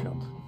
świąt.